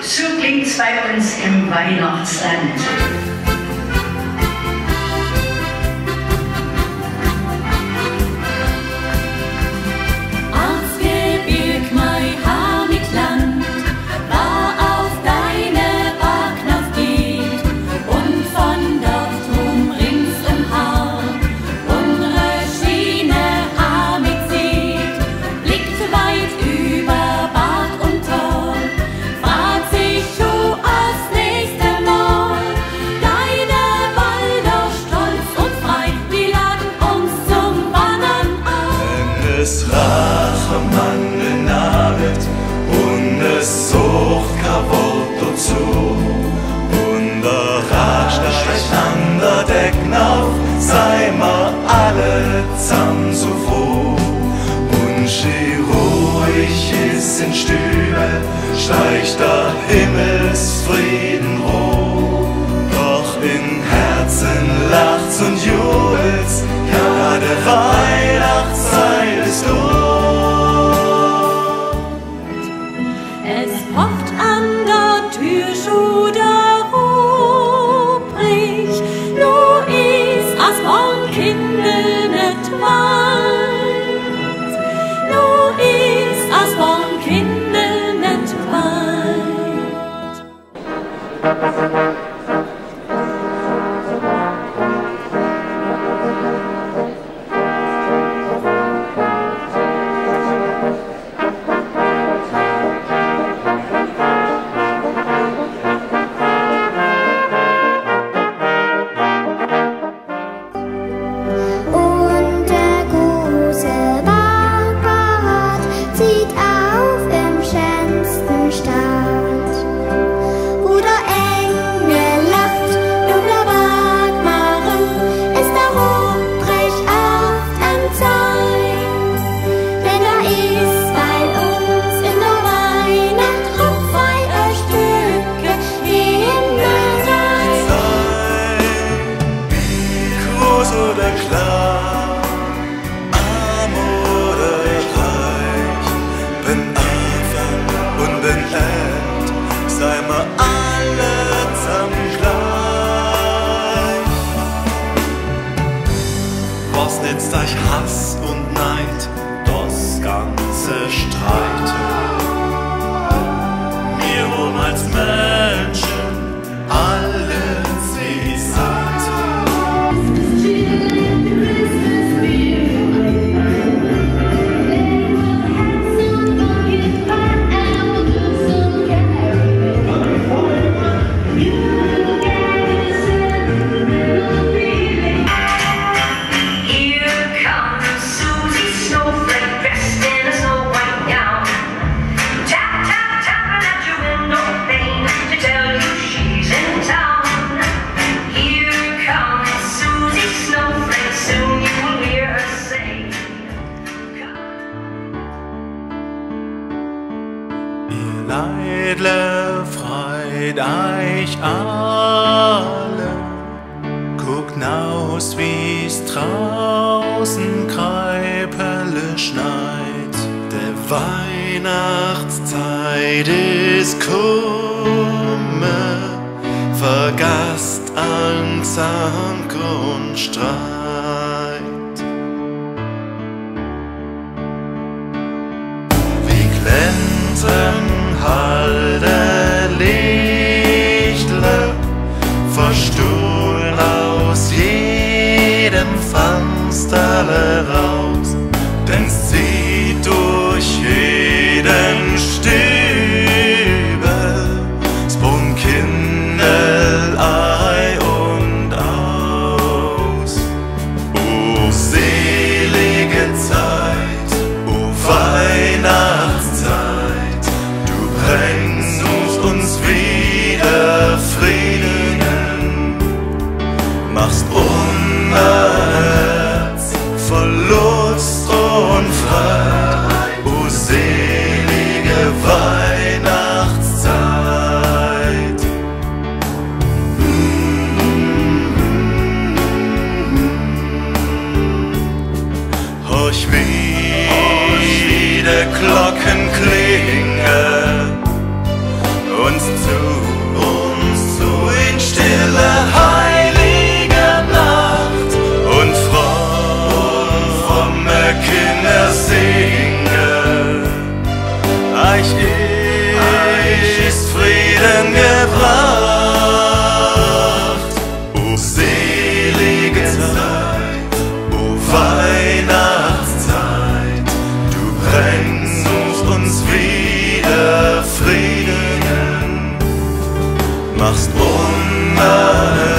So klingt's bei uns im Weihnachtsland. steigt an der Deck auf, sei mal alle zusammen so froh. Und schi ruhig ist in Stübe, steigt der Himmelsfrieden hoch. Doch in Herzen lacht's und jubelt's, ja, der Wein. grenzt ich Hass und mit euch allen. Guckt naus, wie's draußen Kreipele schneit. Der Weihnachtszeit ist Kumme, vergasst Angst und Grundstreit. glänzen. Glocken klinge und zu, uns zu in stille heilige Nacht und fromme Kinder singen. Eich ist Frieden gebracht, oh, o selige Zeit. machst Wunder.